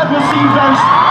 I've seen those